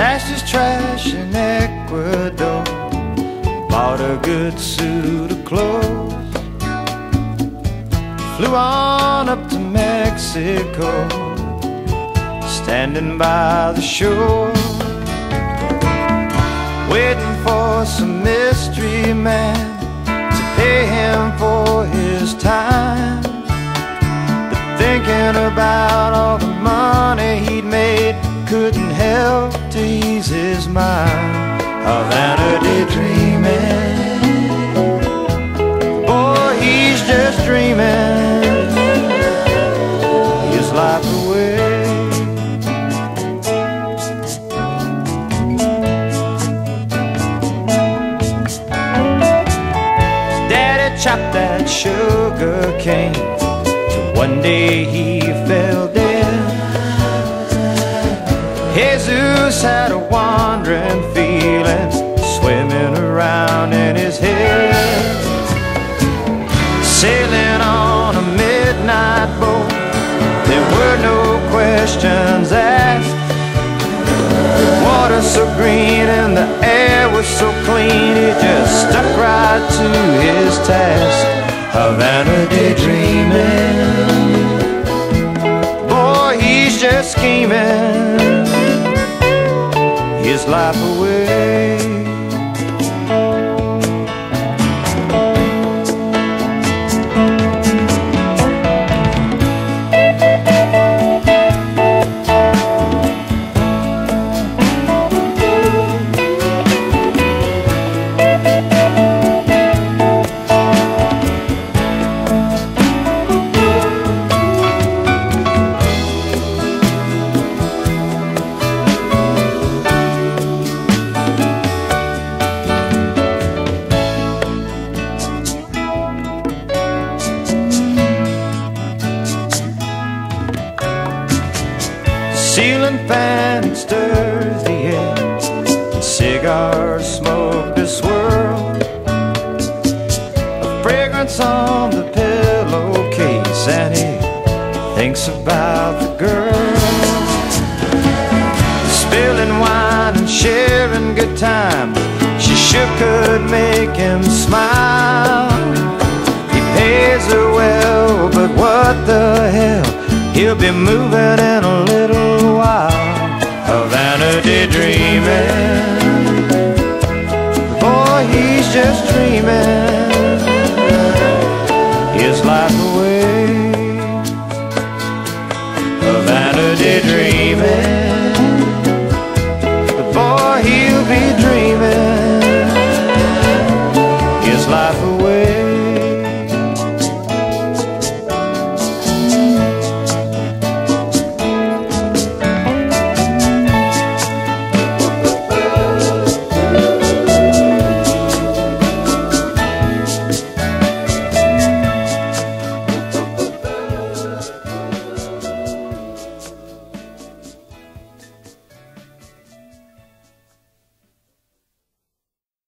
stashed his trash in Ecuador, bought a good suit of clothes, flew on up to Mexico, standing by the shore, waiting for some mystery man to pay him for his time. But thinking about all the mind. Havana daydreaming. Boy, he's just dreaming his life away. Daddy chopped that sugar cane till one day he Jesus had a wandering feeling swimming around in his head. Sailing on a midnight boat, there were no questions asked. The Water so green and the air was so clean, he just stuck right to his task. Havana daydreaming. Boy, he's just scheming his life away. Ceiling fan stirs the air, and cigars smoke to swirl. A fragrance on the pillowcase, and he thinks about the girl. Spilling wine and sharing good time, she sure could make him smile. He pays her well, but what the hell? He'll be moving in a dreaming. Boy, he's just dreaming. His life away, a vanity dreaming. The boy, he'll be dreaming. His life away.